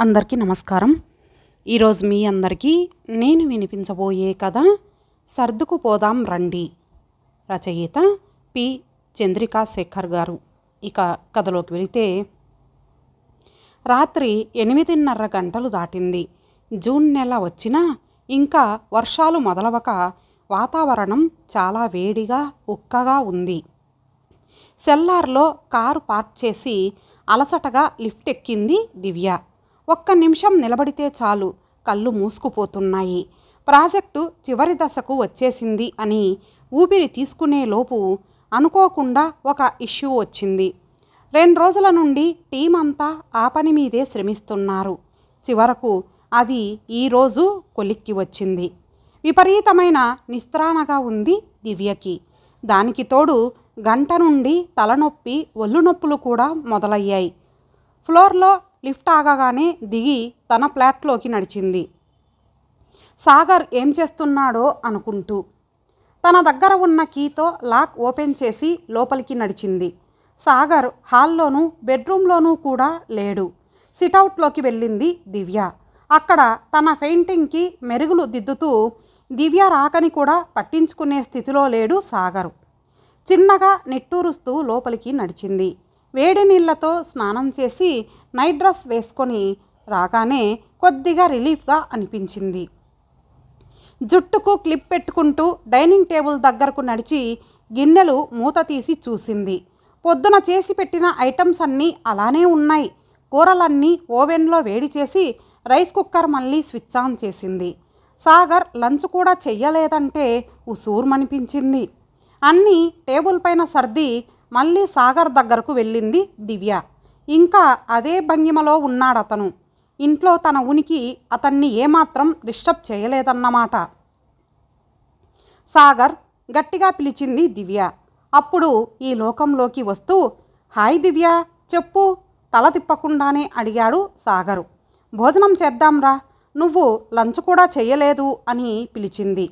అందరికీ నమస్కారం. ఈరోజు మీ అందరికీ నేను వినిపించబోయే కథ సర్దుకు పోదాం రండి. రచయిత పి. చంద్రికా శేఖర్ గారు. ఇక కథలోకి వెళితే రాత్రి ఎనిమిదిన్నర గంటలు దాటింది. జూన్ నెల వచ్చినా ఇంకా వర్షాలు మొదలవక వాతావరణం చాలా వేడిగా ఉక్కగా ఉంది. సెల్లార్లో కారు పార్క్ చేసి అలసటగా లిఫ్ట్ ఎక్కింది దివ్య. ఒక్క నిమిషం నిలబడితే చాలు. కళ్ళు మూసుకుపోతున్నాయి. ప్రాజెక్టు చివరి దశకు వచ్చేసింది అని ఊపిరి తీసుకునే లోపు అనుకోకుండా ఒక ఇష్యూ వచ్చింది. రెండు రోజుల నుండి టీం అంతా ఆ పని మీదే శ్రమిస్తున్నారు. చివరకు అది ఈరోజు కొలిక్కి వచ్చింది. విపరీతమైన నిస్త్రాణగా ఉంది దివ్యకి. దానికి తోడు గంట నుండి తలనొప్పి ఒళ్ళు నొప్పులు కూడా మొదలయ్యాయి. ఫ్లోర్లో లిఫ్ట్ ఆగగానే దిగి తన ఫ్లాట్లోకి నడిచింది. సాగర్ ఏం చేస్తున్నాడో అనుకుంటూ తన దగ్గర ఉన్న కీతో లాక్ ఓపెన్ చేసి లోపలికి నడిచింది. సాగర్ హాల్లోనూ బెడ్రూమ్లోనూ కూడా లేడు. సిటౌట్లోకి వెళ్ళింది దివ్య. అక్కడ తన పెయింటింగ్కి మెరుగులు దిద్దుతూ దివ్య రాకని కూడా పట్టించుకునే స్థితిలో లేడు సాగరు. చిన్నగా నిట్టూరుస్తూ లోపలికి నడిచింది. వేడి నీళ్ళతో స్నానం చేసి నైట్ డ్రెస్ వేసుకొని రాగానే కొద్దిగా రిలీఫ్గా అనిపించింది. జుట్టుకు క్లిప్ పెట్టుకుంటూ డైనింగ్ టేబుల్ దగ్గరకు నడిచి గిన్నెలు మూత తీసి చూసింది. పొద్దున చేసి పెట్టిన ఐటమ్స్ అన్నీ అలానే ఉన్నాయి. కూరలన్నీ ఓవెన్లో వేడి చేసి రైస్ కుక్కర్ మళ్ళీ స్విచ్ ఆన్ చేసింది. సాగర్ లంచ్ కూడా చెయ్యలేదంటే ఉసూర్మనిపించింది. అన్నీ టేబుల్ పైన సర్ది మళ్ళీ సాగర్ దగ్గరకు వెళ్ళింది దివ్య. ఇంకా అదే భంగిమలో ఉన్నాడతను. ఇంట్లో తన ఉనికి అతన్ని ఏమాత్రం డిస్టర్బ్ చేయలేదన్నమాట. సాగర్ గట్టిగా పిలిచింది దివ్య. అప్పుడు ఈ లోకంలోకి వస్తూ హాయ్ దివ్య చెప్పు. తల తిప్పకుండానే అడిగాడు సాగరు. భోజనం చేద్దాంరా. నువ్వు లంచ్ కూడా చెయ్యలేదు అని పిలిచింది.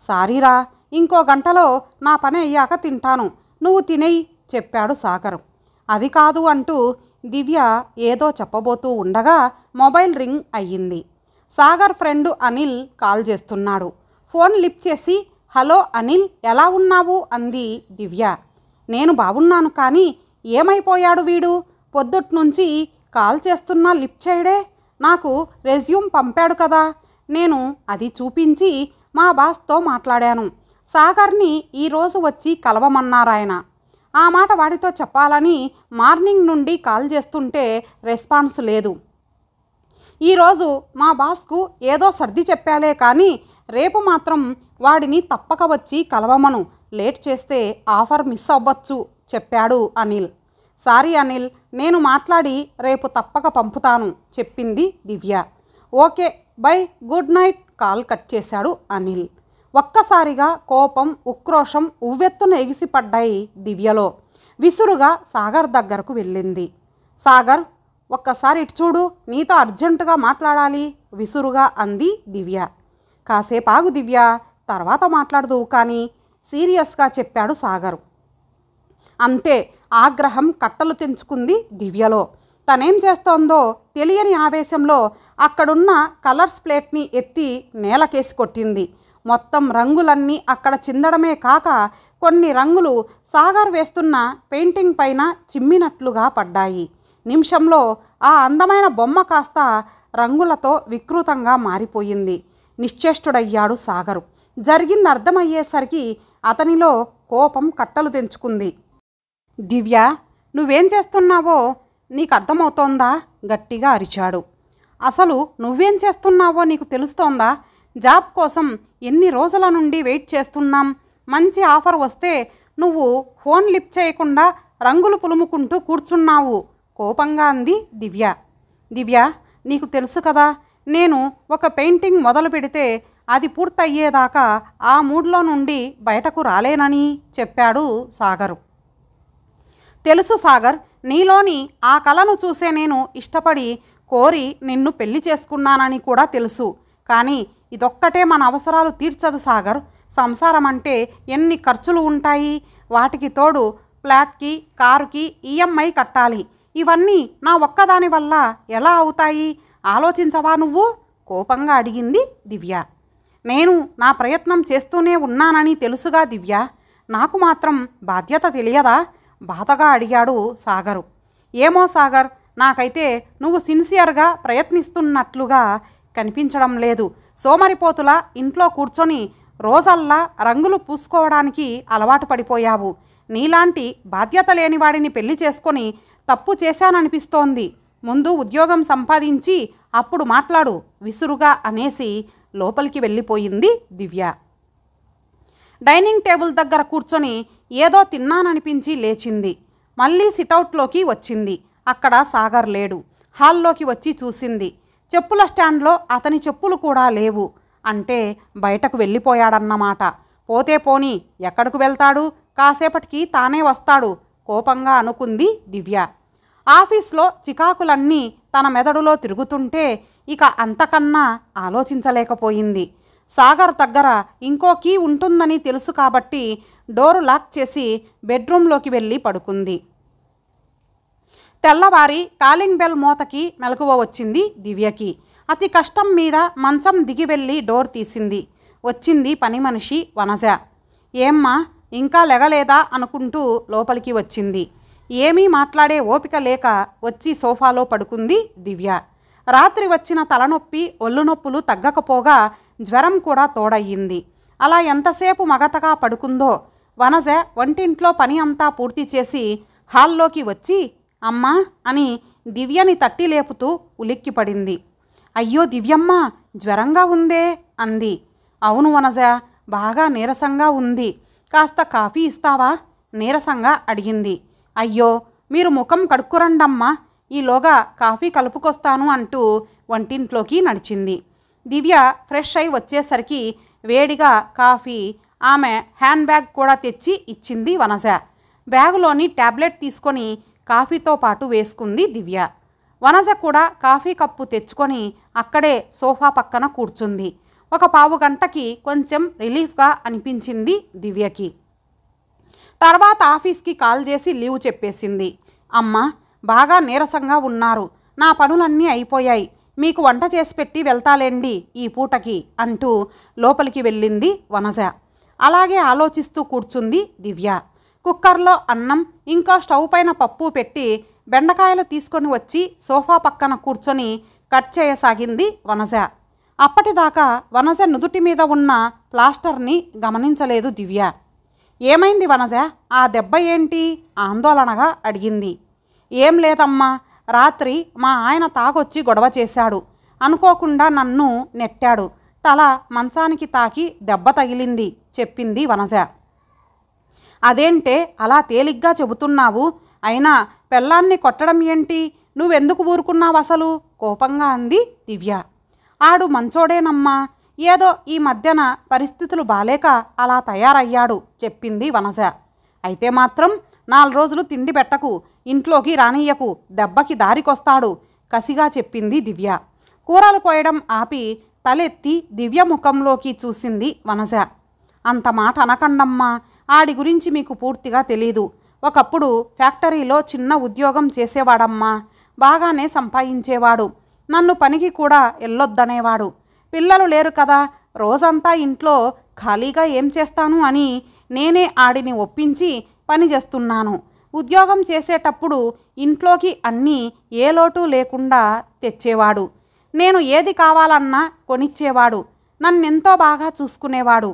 సారీరా ఇంకో గంటలో నా పని అయ్యాక తింటాను. నువ్వు తినేయి చెప్పాడు సాగరు. అది కాదు అంటూ దివ్య ఏదో చెప్పబోతూ ఉండగా మొబైల్ రింగ్ అయ్యింది. సాగర్ ఫ్రెండ్ అనిల్ కాల్ చేస్తున్నాడు. ఫోన్ లిఫ్ట్ చేసి హలో అనిల్ ఎలా ఉన్నావు? అంది దివ్య. నేను బాగున్నాను కానీ ఏమైపోయాడు వీడు? పొద్దుట్నుంచి కాల్ చేస్తున్నా లిఫ్ట్ చేయడే? నాకు రెజ్యూమ్ పంపాడు కదా. నేను అది చూపించి మా బాస్తో మాట్లాడాను. సాగర్ని ఈరోజు వచ్చి కలవమన్నారాయన. ఆ మాట వాడితో చెప్పాలని మార్నింగ్ నుండి కాల్ చేస్తుంటే రెస్పాన్స్ లేదు. ఈరోజు మా బాస్కు ఏదో సర్ది చెప్పాలే కానీ రేపు మాత్రం వాడిని తప్పక వచ్చి కలవమను. లేట్ చేస్తే ఆఫర్ మిస్ అవ్వచ్చు చెప్పాడు అనిల్. సారీ అనిల్ నేను మాట్లాడి రేపు తప్పక పంపుతాను చెప్పింది Divya. Okay bye good night call cut చేశాడు అనిల్. ఒక్కసారిగా కోపం ఉక్రోషం ఉవ్వెత్తున ఎగిసిపడ్డాయి దివ్యలో. విసురుగా సాగర్ దగ్గరకు వెళ్ళింది. సాగర్ ఒక్కసారి ఇటు చూడు నీతో అర్జెంటుగా మాట్లాడాలి విసురుగా అంది దివ్య. కాసేపు ఆగు దివ్య తర్వాత మాట్లాడదువు కానీ సీరియస్గా చెప్పాడు సాగర్. అంతే ఆగ్రహం కట్టలు తెంచుకుంది దివ్యలో. తనేం చేస్తోందో తెలియని ఆవేశంలో అక్కడున్న కలర్స్ ప్లేట్ని ఎత్తి నేలకేసి కొట్టింది. మొత్తం రంగులన్నీ అక్కడ చిందడమే కాక కొన్ని రంగులు సాగర్ వేస్తున్న పెయింటింగ్ పైన చిమ్మినట్లుగా పడ్డాయి. నిమిషంలో ఆ అందమైన బొమ్మ కాస్త రంగులతో వికృతంగా మారిపోయింది. నిశ్చేష్టుడయ్యాడు సాగరు. జరిగింది అర్థమయ్యేసరికి అతనిలో కోపం కట్టలు తెంచుకుంది. దివ్య నువ్వేం చేస్తున్నావో నీకు అర్థమవుతోందా గట్టిగా అరిచాడు. అసలు నువ్వేం చేస్తున్నావో నీకు తెలుస్తోందా? జాబ్ కోసం ఎన్ని రోజుల నుండి వెయిట్ చేస్తున్నాం? మంచి ఆఫర్ వస్తే నువ్వు ఫోన్ లిప్ చేయకుండా రంగులు పులుముకుంటూ కూర్చున్నావు. కోపంగా అంది దివ్య. దివ్య నీకు తెలుసు కదా నేను ఒక పెయింటింగ్ మొదలు పెడితే అది పూర్తయ్యేదాకా ఆ మూడ్లో నుండి బయటకు రాలేనని చెప్పాడు సాగరు. తెలుసు సాగర్ నీలోని ఆ కళను చూసే నేను ఇష్టపడి కోరి నిన్ను పెళ్ళి చేసుకున్నానని కూడా తెలుసు. కానీ ఇదొక్కటే మన అవసరాలు తీర్చదు సాగర్. సంసారం అంటే ఎన్ని ఖర్చులు ఉంటాయి? వాటికి తోడు ఫ్లాట్కి కారుకి ఈఎంఐ కట్టాలి. ఇవన్నీ నా ఒక్కదాని వల్ల ఎలా అవుతాయి? ఆలోచించవా నువ్వు? కోపంగా అడిగింది దివ్య. నేను నా ప్రయత్నం చేస్తూనే ఉన్నానని తెలుసుగా దివ్య. నాకు మాత్రం బాధ్యత తెలియదా? బాధగా అడిగాడు సాగరు. ఏమో సాగర్ నాకైతే నువ్వు సిన్సియర్గా ప్రయత్నిస్తున్నట్లుగా కనిపించడం లేదు. సోమరిపోతుల ఇంట్లో కూర్చొని రోజల్లా రంగులు పూసుకోవడానికి అలవాటు పడిపోయావు. నీలాంటి బాధ్యత లేని వాడిని పెళ్ళి చేసుకొని తప్పు చేశాననిపిస్తోంది. ముందు ఉద్యోగం సంపాదించి అప్పుడు మాట్లాడు విసురుగా అనేసి లోపలికి వెళ్ళిపోయింది దివ్య. డైనింగ్ టేబుల్ దగ్గర కూర్చొని ఏదో తిన్నాననిపించి లేచింది. మళ్ళీ సిటౌట్లోకి వచ్చింది. అక్కడ సాగర్ లేడు. హాల్లోకి వచ్చి చూసింది. చెప్పుల స్టాండ్లో అతని చెప్పులు కూడా లేవు. అంటే బయటకు వెళ్ళిపోయాడన్నమాట. పోతే పోని ఎక్కడికి వెళ్తాడు? కాసేపటికి తానే వస్తాడు కోపంగా అనుకుంది దివ్య. ఆఫీస్లో చికాకులన్నీ తన మెదడులో తిరుగుతుంటే ఇక అంతకన్నా ఆలోచించలేకపోయింది. సాగర్ దగ్గర ఇంకో కీ ఉంటుందని తెలుసు కాబట్టి డోరు లాక్ చేసి బెడ్రూమ్లోకి వెళ్ళి పడుకుంది. తెల్లవారి కాలింగ్ బెల్ మూతకి మెలకువ వచ్చింది దివ్యకి. అతి కష్టం మీద మంచం దిగి వెళ్ళి డోర్ తీసింది. వచ్చింది పని మనిషి వనజ. ఏమ్మా ఇంకా లెగలేదా అనుకుంటూ లోపలికి వచ్చింది. ఏమీ మాట్లాడే ఓపిక లేక వచ్చి సోఫాలో పడుకుంది దివ్య. రాత్రి వచ్చిన తలనొప్పి ఒళ్ళు నొప్పులు తగ్గకపోగా జ్వరం కూడా తోడయ్యింది. అలా ఎంతసేపు మగతగా పడుకుందో వనజ వంటింట్లో పని అంతా పూర్తి చేసి హాల్లోకి వచ్చి అమ్మా అని దివ్యని తట్టి లేపుతూ ఉలిక్కిపడింది. అయ్యో దివ్యమ్మ జ్వరంగా ఉందే అంది. అవును వనజ బాగా నీరసంగా ఉంది. కాస్త కాఫీ ఇస్తావా? నీరసంగా అడిగింది. అయ్యో మీరు ముఖం కడుక్కురండమ్మా. ఈలోగా కాఫీ కలుపుకొస్తాను అంటూ వంటింట్లోకి నడిచింది. దివ్య ఫ్రెష్ అయి వచ్చేసరికి వేడిగా కాఫీ ఆమె హ్యాండ్ బ్యాగ్ కూడా తెచ్చి ఇచ్చింది వనజ. బ్యాగులోని ట్యాబ్లెట్ తీసుకొని కాఫీతో పాటు వేసుకుంది దివ్య. వనజ కూడా కాఫీ కప్పు తెచ్చుకొని అక్కడే సోఫా పక్కన కూర్చుంది. ఒక పావు గంటకి కొంచెం రిలీఫ్గా అనిపించింది దివ్యకి. తర్వాత ఆఫీస్కి కాల్ చేసి లీవ్ చెప్పేసింది. అమ్మ బాగా నీరసంగా ఉన్నారు. నా పనులన్నీ అయిపోయాయి. మీకు వంట చేసి పెట్టి వెళ్తాలేండి ఈ పూటకి అంటూ లోపలికి వెళ్ళింది వనజ. అలాగే ఆలోచిస్తూ కూర్చుంది దివ్య. కుక్కర్లో అన్నం ఇంకా స్టవ్ పైన పప్పు పెట్టి బెండకాయలు తీసుకొని వచ్చి సోఫా పక్కన కూర్చొని కట్ చేయసాగింది వనజ. అప్పటిదాకా వనజ నుదుటి మీద ఉన్న ప్లాస్టర్ని గమనించలేదు దివ్య. ఏమైంది వనజ? ఆ దెబ్బ ఏంటి? ఆందోళనగా అడిగింది. ఏం లేదమ్మా రాత్రి మా ఆయన తాగొచ్చి గొడవ చేశాడు. అనుకోకుండా నన్ను నెట్టాడు. తల మంచానికి తాకి దెబ్బ తగిలింది చెప్పింది వనజ. అదేంటే అలా తేలిగ్గా చెబుతున్నావు. అయినా పెళ్ళాన్ని కొట్టడం ఏంటి? నువ్వెందుకు ఊరుకున్నావు అసలు? కోపంగా అంది దివ్య. ఆడు మంచోడేనమ్మా. ఏదో ఈ మధ్యన పరిస్థితులు బాలేక అలా తయారయ్యాడు చెప్పింది వనజ. అయితే మాత్రం నాలుగు రోజులు తిండి పెట్టకు ఇంట్లోకి రానియ్యకు దెబ్బకి దారికొస్తాడు కసిగా చెప్పింది దివ్య. కూరలు కోయడం ఆపి తలెత్తి దివ్య ముఖంలోకి చూసింది వనజ. అంత మాట అనకండమ్మా. ఆడి గురించి మీకు పూర్తిగా తెలీదు. ఒకప్పుడు ఫ్యాక్టరీలో చిన్న ఉద్యోగం చేసేవాడమ్మా. బాగానే సంపాదించేవాడు. నన్ను పనికి కూడా ఎల్లొద్దనేవాడు పిల్లలు లేరు కదా రోజంతా ఇంట్లో ఖాళీగా ఏం చేస్తాను అని నేనే ఆడిని ఒప్పించి పని చేస్తున్నాను. ఉద్యోగం చేసేటప్పుడు ఇంట్లోకి అన్నీ ఏ లోటు లేకుండా తెచ్చేవాడు. నేను ఏది కావాలన్నా కొనిచ్చేవాడు. నన్నెంతో బాగా చూసుకునేవాడు.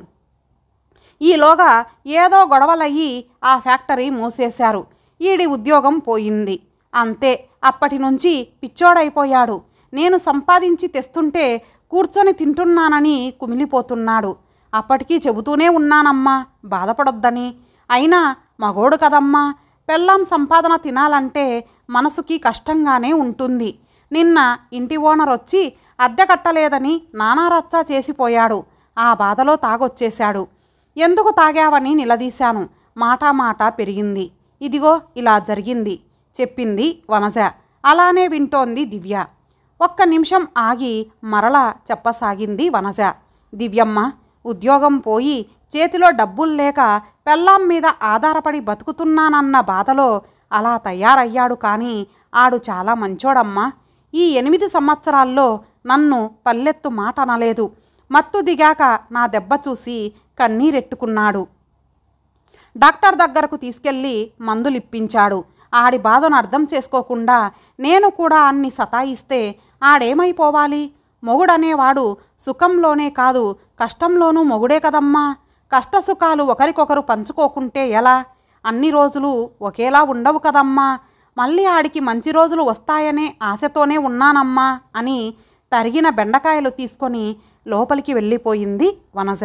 ఈలోగా ఏదో గొడవలయ్యి ఆ ఫ్యాక్టరీ మూసేశారు. ఈడి ఉద్యోగం పోయింది. అంతే అప్పటి నుంచి పిచ్చోడైపోయాడు. నేను సంపాదించి తెస్తుంటే కూర్చొని తింటున్నానని కుమిలిపోతున్నాడు. అప్పటికీ చెబుతూనే ఉన్నానమ్మా బాధపడొద్దని. అయినా మగోడు కదమ్మా పెళ్ళాం సంపాదన తినాలంటే మనసుకి కష్టంగానే ఉంటుంది. నిన్న ఇంటి ఓనర్ వచ్చి అద్దె కట్టలేదని నానారచ్చా చేసిపోయాడు. ఆ బాధలో తాగొచ్చేశాడు. ఎందుకు తాగావని నిలదీశాను. మాటా మాట పెరిగింది. ఇదిగో ఇలా జరిగింది చెప్పింది వనజ. అలానే వింటోంది దివ్య. ఒక్క నిమిషం ఆగి మరలా చెప్పసాగింది వనజ. దివ్యమ్మ ఉద్యోగం పోయి చేతిలో డబ్బులు లేక పెళ్ళాం మీద ఆధారపడి బతుకుతున్నానన్న బాధలో అలా తయారయ్యాడు కానీ ఆడు చాలా మంచోడమ్మా. ఈ ఎనిమిది సంవత్సరాల్లో నన్ను పల్లెత్తు మాట అనలేదు మత్తు దిగాక నా దెబ్బ చూసి కన్నీరెట్టుకున్నాడు. డాక్టర్ దగ్గరకు తీసుకెళ్ళి మందులు ఇప్పించాడు ఆడి బాధను అర్థం చేసుకోకుండా నేను కూడా అన్ని సతాయిస్తే ఆడేమైపోవాలి? మొగుడనేవాడు సుఖంలోనే కాదు కష్టంలోనూ మొగుడే కదమ్మా. కష్టసుఖాలు ఒకరికొకరు పంచుకోకుంటే ఎలా? అన్ని రోజులు ఒకేలా ఉండవు కదమ్మా. మళ్ళీ ఆడికి మంచి రోజులు వస్తాయనే ఆశతోనే ఉన్నానమ్మా అని తరిగిన బెండకాయలు తీసుకొని లోపలికి వెళ్ళిపోయింది వనజ.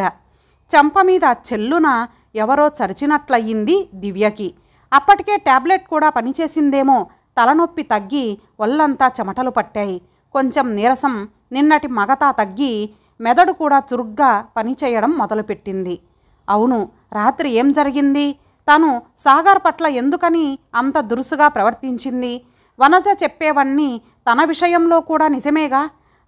చెంప మీద చెల్లున ఎవరో చరిచినట్లయింది దివ్యకి. అప్పటికే ట్యాబ్లెట్ కూడా పనిచేసిందేమో తలనొప్పి తగ్గి ఒళ్ళంతా చెమటలు పట్టాయి. కొంచెం నీరసం నిన్నటి మగతా తగ్గి మెదడు కూడా చురుగ్గా పనిచేయడం మొదలుపెట్టింది. అవును రాత్రి ఏం జరిగింది? తను సాగర్ పట్ల ఎందుకని అంత దురుసుగా ప్రవర్తించింది? వనజ చెప్పేవన్నీ తన విషయంలో కూడా నిజమేగా?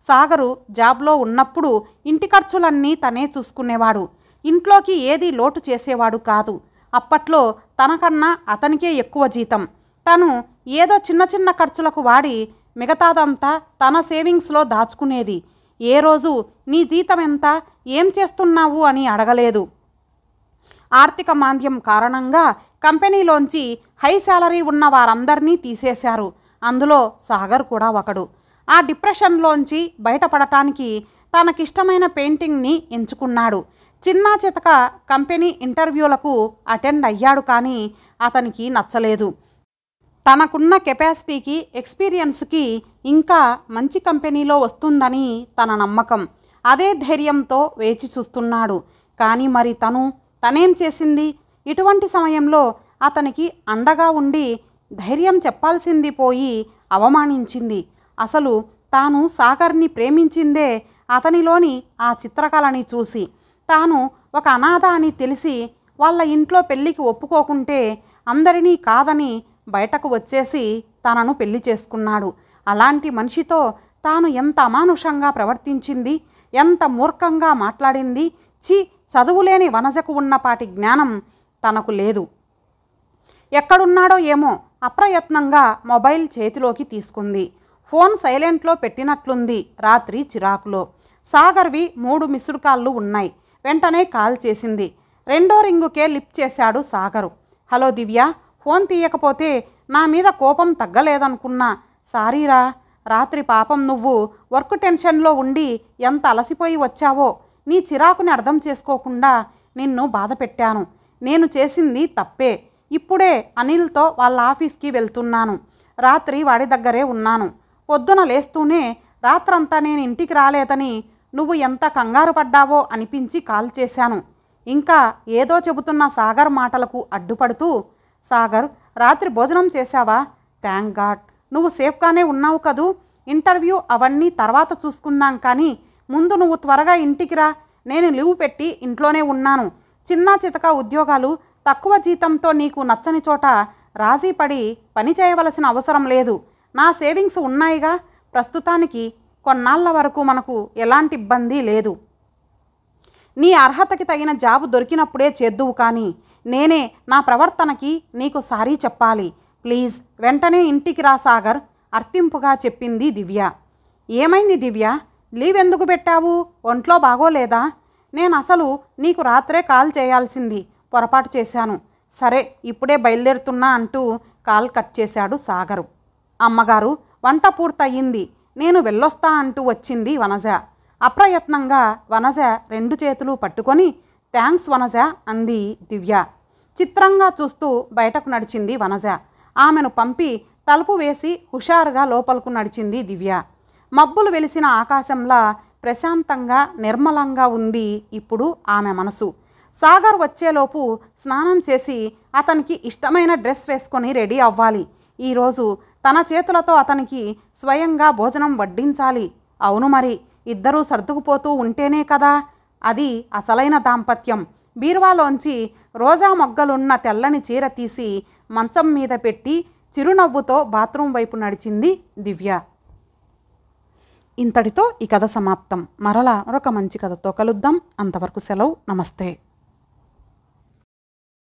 సాగరు జాబ్లో ఉన్నప్పుడు ఇంటి ఖర్చులన్నీ తనే చూసుకునేవాడు. ఇంట్లోకి ఏది లోటు చేసేవాడు కాదు. అప్పట్లో తనకన్నా అతనికే ఎక్కువ జీతం. తను ఏదో చిన్న చిన్న ఖర్చులకు వాడి మిగతాదంతా తన సేవింగ్స్లో దాచుకునేది. ఏ రోజు నీ జీతం ఎంత? ఏం చేస్తున్నావు? అని అడగలేదు. ఆర్థిక మాంద్యం కారణంగా కంపెనీలోంచి హై శాలరీ ఉన్న వారందరినీ తీసేశారు. అందులో సాగర్ కూడా ఒకడు. ఆ డిప్రెషన్లోంచి బయటపడటానికి తనకిష్టమైన పెయింటింగ్ని ఎంచుకున్నాడు. చిన్నా చితక కంపెనీ ఇంటర్వ్యూలకు అటెండ్ అయ్యాడు కానీ అతనికి నచ్చలేదు. తనకున్న కెపాసిటీకి ఎక్స్పీరియన్స్కి ఇంకా మంచి కంపెనీలో వస్తుందని తన నమ్మకం. అదే ధైర్యంతో వేచి చూస్తున్నాడు. కానీ మరి తను తనేం చేసింది? ఇటువంటి సమయంలో అతనికి అండగా ఉండి ధైర్యం చెప్పాల్సింది పోయి అవమానించింది. అసలు తాను సాగర్ని ప్రేమించిందే అతనిలోని ఆ చిత్రకళని చూసి. తాను ఒక అనాథ అని తెలిసి వాళ్ళ ఇంట్లో పెళ్ళికి ఒప్పుకోకుంటే అందరినీ కాదని బయటకు వచ్చేసి తనను పెళ్ళి చేసుకున్నాడు. అలాంటి మనిషితో తాను ఎంత అమానుషంగా ప్రవర్తించింది ఎంత మూర్ఖంగా మాట్లాడింది చి చదువులేని వనజకు ఉన్నపాటి జ్ఞానం తనకు లేదు. ఎక్కడున్నాడో ఏమో అప్రయత్నంగా మొబైల్ చేతిలోకి తీసుకుంది. ఫోన్ సైలెంట్లో పెట్టినట్లుంది రాత్రి చిరాకులో. సాగర్వి మూడు మిస్డ్ కాళ్ళు ఉన్నాయి. వెంటనే కాల్ చేసింది. రెండో రింగుకే లిఫ్ట్ చేశాడు సాగరు. హలో దివ్య ఫోన్ తీయకపోతే నా మీద కోపం తగ్గలేదనుకున్నా. సారీరా రాత్రి పాపం నువ్వు వర్క్ టెన్షన్లో ఉండి ఎంత అలసిపోయి వచ్చావో నీ చిరాకుని అర్థం చేసుకోకుండా నిన్ను బాధ పెట్టాను నేను చేసింది తప్పే. ఇప్పుడే అనిల్తో వాళ్ళ ఆఫీస్కి వెళ్తున్నాను. రాత్రి వాడి దగ్గరే ఉన్నాను. పొద్దున లేస్తూనే రాత్రంతా నేను ఇంటికి రాలేదని నువ్వు ఎంత కంగారు పడ్డావో అనిపించి కాల్ చేశాను. ఇంకా ఏదో చెబుతున్న సాగర్ మాటలకు అడ్డుపడుతూ సాగర్ రాత్రి భోజనం చేశావా? Thank God. నువ్వు సేఫ్గానే ఉన్నావు కదూ? ఇంటర్వ్యూ అవన్నీ తర్వాత చూసుకుందాం కానీ ముందు నువ్వు త్వరగా ఇంటికి రా. నేను లీవ్ పెట్టి ఇంట్లోనే ఉన్నాను. చిన్న చితక ఉద్యోగాలు తక్కువ జీతంతో నీకు నచ్చని చోట రాజీ పడి పని చేయవలసిన అవసరం లేదు. నా సేవింగ్స్ ఉన్నాయిగా? ప్రస్తుతానికి కొన్నాళ్ళ వరకు మనకు ఎలాంటి ఇబ్బంది లేదు. నీ అర్హతకి తగిన జాబు దొరికినప్పుడే చేద్దువు కానీ నేనే నా ప్రవర్తనకి నీకు సారీ చెప్పాలి. ప్లీజ్ వెంటనే ఇంటికి రా సాగర్ అర్థింపుగా చెప్పింది దివ్య. ఏమైంది దివ్య? లీవ్ ఎందుకు పెట్టావు? ఒంట్లో బాగోలేదా? నేను అసలు నీకు రాత్రే కాల్ చేయాల్సింది పొరపాటు చేశాను. సరే ఇప్పుడే బయలుదేరుతున్నా అంటూ కాల్ కట్ చేశాడు సాగరు. అమ్మగారు వంట పూర్తయింది. నేను వెళ్ళొస్తా అంటూ వచ్చింది వనజ. అప్రయత్నంగా వనజ రెండు చేతులు పట్టుకొని థ్యాంక్స్ వనజ అంది దివ్య. చిత్రంగా చూస్తూ బయటకు నడిచింది వనజ. ఆమెను పంపి తలుపు వేసి హుషారుగా లోపలకు నడిచింది దివ్య. మబ్బులు వెలిసిన ఆకాశంలా ప్రశాంతంగా నిర్మలంగా ఉంది ఇప్పుడు ఆమె మనసు. సాగర్ వచ్చేలోపు స్నానం చేసి అతనికి ఇష్టమైన డ్రెస్ వేసుకొని రెడీ అవ్వాలి. ఈరోజు తన చేతులతో అతనికి స్వయంగా భోజనం వడ్డించాలి. అవును మరి ఇద్దరూ సర్దుకుపోతూ ఉంటేనే కదా? అది అసలైన దాంపత్యం. బీరువాలోంచి రోజా మొగ్గలున్న తెల్లని చీర తీసి మంచం మీద పెట్టి చిరునవ్వుతో బాత్రూం వైపు నడిచింది దివ్య. ఇంతటితో ఈ కథ సమాప్తం. మరలా మరొక మంచి కథతో కలుద్దాం. అంతవరకు సెలవు. నమస్తే.